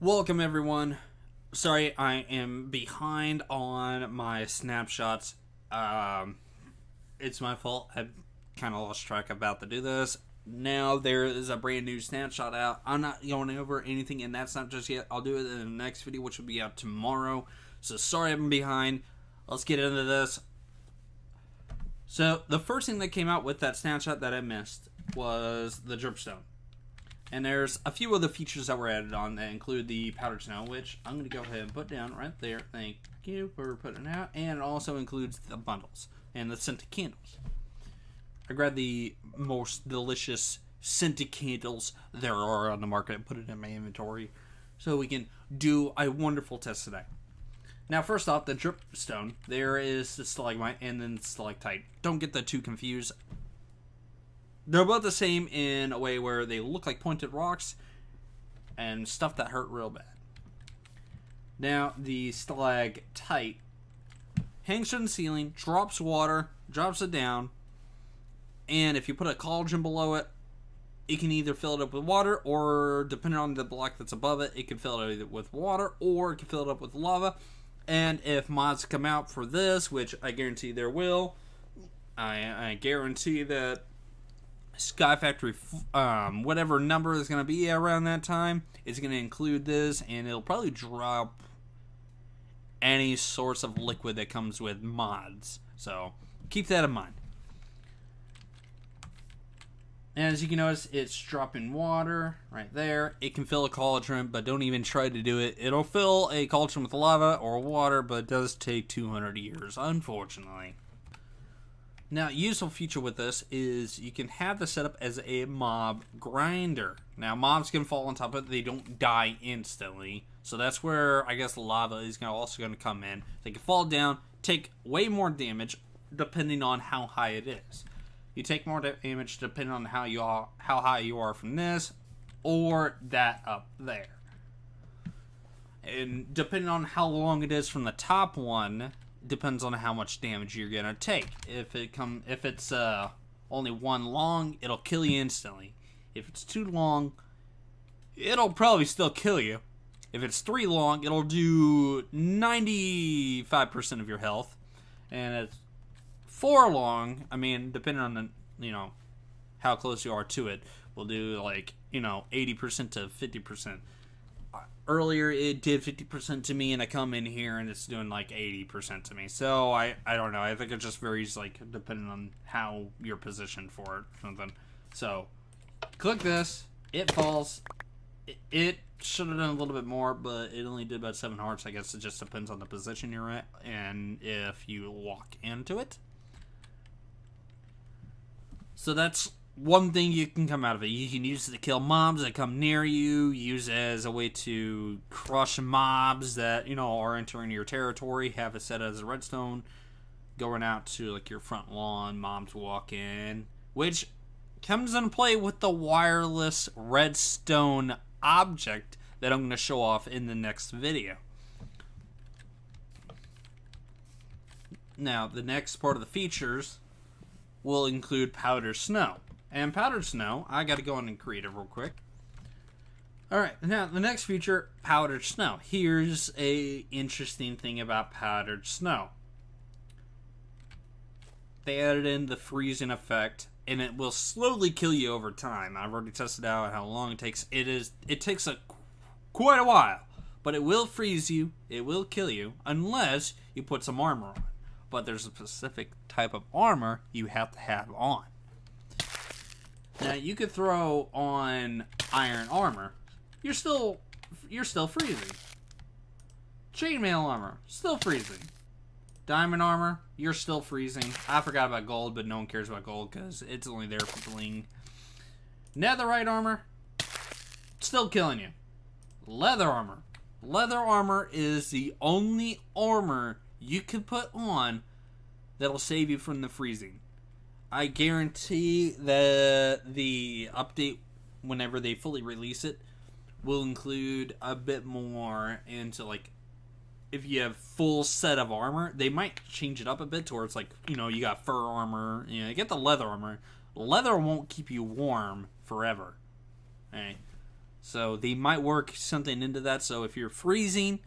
Welcome, everyone. Sorry, I am behind on my snapshots. Um, it's my fault. I kind of lost track about to do this. Now there is a brand new snapshot out. I'm not going over anything in that snap just yet. I'll do it in the next video, which will be out tomorrow. So sorry I'm behind. Let's get into this. So the first thing that came out with that snapshot that I missed was the dripstone. And there's a few other features that were added on that include the powdered snow, which I'm going to go ahead and put down right there. Thank you for putting it out. And it also includes the bundles and the scented candles. I grabbed the most delicious scented candles there are on the market and put it in my inventory so we can do a wonderful test today. Now, first off, the dripstone. There is the stalagmite and then stalactite. Don't get the two confused. They're about the same in a way where they look like pointed rocks and stuff that hurt real bad. Now, the stalactite hangs from the ceiling, drops water, drops it down, and if you put a cauldron below it, it can either fill it up with water or, depending on the block that's above it, it can fill it up with water or it can fill it up with lava. And if mods come out for this, which I guarantee there will, I, I guarantee that Sky Factory, um, whatever number is going to be around that time, is going to include this, and it'll probably drop any source of liquid that comes with mods. So keep that in mind. And as you can notice, it's dropping water right there. It can fill a cauldron, but don't even try to do it. It'll fill a cauldron with lava or water, but it does take 200 years, unfortunately. Now, useful feature with this is you can have this set up as a mob grinder. Now, mobs can fall on top of it; they don't die instantly. So that's where I guess lava is also going to come in. They can fall down, take way more damage, depending on how high it is. You take more damage depending on how you are, how high you are from this, or that up there. And depending on how long it is from the top one, depends on how much damage you're gonna take. If it come if it's uh only one long, it'll kill you instantly. If it's too long, it'll probably still kill you. If it's three long, it'll do 95% of your health. And it's four long, I mean, depending on the, you know, how close you are to it, will do like, you know, 80% to 50% earlier it did 50% to me and i come in here and it's doing like 80% to me. So i i don't know. I think it just varies like depending on how you're positioned for it something. So click this. It falls. It, it should have done a little bit more but it only did about seven hearts. I guess it just depends on the position you're at and if you walk into it. So that's one thing you can come out of it. You can use it to kill mobs that come near you, use it as a way to crush mobs that, you know, are entering your territory, have it set as a redstone, going out to like your front lawn, mobs walk in, which comes into play with the wireless redstone object that I'm going to show off in the next video. Now, the next part of the features will include powder snow. And powdered snow, I got to go in and create it real quick. All right, now the next feature, powdered snow. Here's a interesting thing about powdered snow. They added in the freezing effect, and it will slowly kill you over time. I've already tested out how long it takes. It is it takes a quite a while, but it will freeze you. It will kill you unless you put some armor on. But there's a specific type of armor you have to have on. Now you could throw on iron armor. You're still you're still freezing. Chainmail armor, still freezing. Diamond armor, you're still freezing. I forgot about gold, but no one cares about gold because it's only there for bling. Netherite armor, still killing you. Leather armor. Leather armor is the only armor you can put on that'll save you from the freezing. I guarantee that the update, whenever they fully release it, will include a bit more into like if you have full set of armor, they might change it up a bit towards like, you know, you got fur armor, you know, you get the leather armor. Leather won't keep you warm forever. Okay. So they might work something into that. So if you're freezing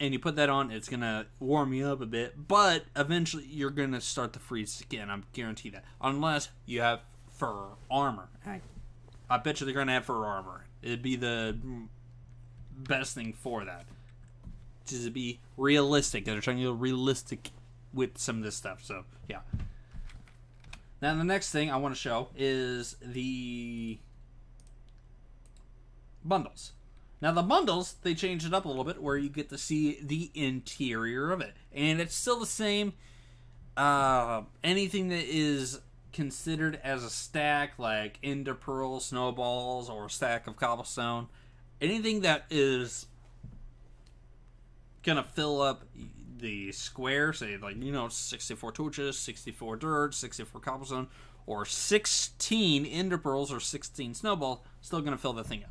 and you put that on, it's gonna warm you up a bit. But eventually, you're gonna start to freeze again. I'm guarantee that, unless you have fur armor. I, I bet you they're gonna have fur armor. It'd be the best thing for that. Just to be realistic. They're trying to be realistic with some of this stuff. So yeah. Now the next thing I want to show is the bundles. Now the bundles they changed it up a little bit where you get to see the interior of it, and it's still the same. Uh, anything that is considered as a stack, like ender pearl, snowballs, or a stack of cobblestone, anything that is gonna fill up the square, say like you know, sixty-four torches, sixty-four dirt, sixty-four cobblestone, or sixteen ender pearls or sixteen snowballs, still gonna fill the thing up.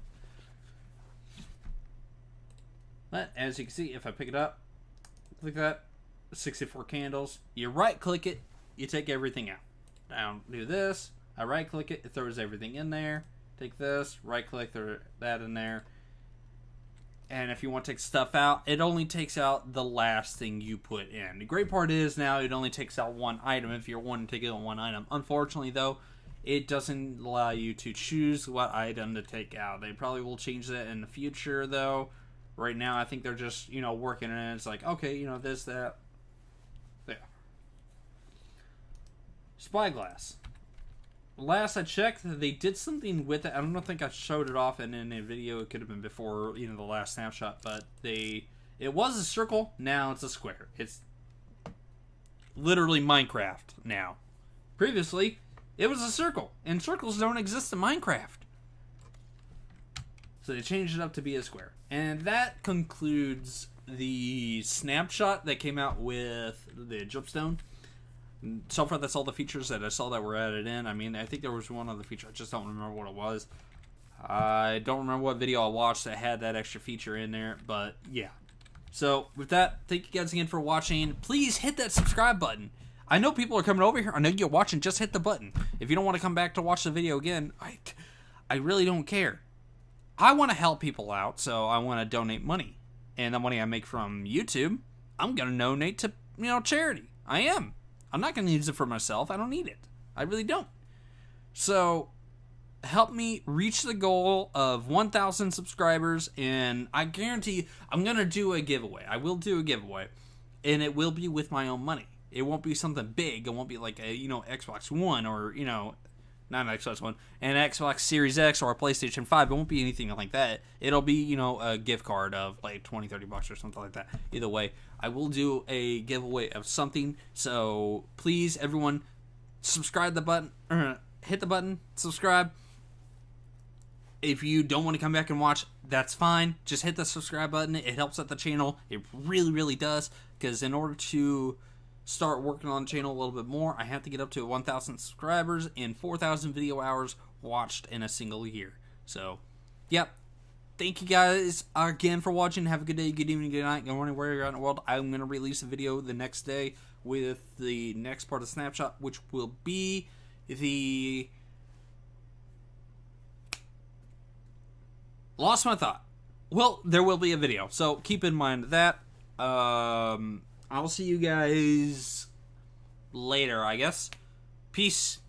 But as you can see, if I pick it up, click that, 64 candles. You right click it, you take everything out. Now do this, I right click it, it throws everything in there. Take this, right click, throw that in there. And if you want to take stuff out, it only takes out the last thing you put in. The great part is now it only takes out one item if you're wanting to take out one item. Unfortunately, though, it doesn't allow you to choose what item to take out. They probably will change that in the future, though right now i think they're just you know working and it's like okay you know this that. Yeah spyglass. Last i checked they did something with it. I don't think i showed it off in, in a video. It could have been before you know the last snapshot but they it was a circle. Now it's a square. It's literally minecraft now. Previously it was a circle and circles don't exist in minecraft so they changed it up to be a square and that concludes the snapshot that came out with the dripstone. So far, that's all the features that I saw that were added in. I mean, I think there was one other feature. I just don't remember what it was. I don't remember what video I watched that had that extra feature in there, but yeah. So with that, thank you guys again for watching. Please hit that subscribe button. I know people are coming over here. I know you're watching. Just hit the button. If you don't want to come back to watch the video again, I, I really don't care. I want to help people out, so I want to donate money. And the money I make from YouTube, I'm going to donate to, you know, charity. I am. I'm not going to use it for myself. I don't need it. I really don't. So, help me reach the goal of 1,000 subscribers, and I guarantee I'm going to do a giveaway. I will do a giveaway, and it will be with my own money. It won't be something big. It won't be like a, you know, Xbox One or, you know, not an Xbox One, an Xbox Series X or a PlayStation 5. It won't be anything like that. It'll be, you know, a gift card of like 20, 30 bucks or something like that. Either way, I will do a giveaway of something. So please, everyone, subscribe the button, or hit the button, subscribe. If you don't want to come back and watch, that's fine. Just hit the subscribe button. It helps out the channel. It really, really does. Because in order to start working on the channel a little bit more. I have to get up to 1,000 subscribers and 4,000 video hours watched in a single year. So, yep. Thank you guys again for watching. Have a good day, good evening, good night, good morning, wherever you're in the world. I'm going to release a video the next day with the next part of Snapshot, which will be the. Lost my thought. Well, there will be a video, so keep in mind that. Um, I'll see you guys later, I guess. Peace.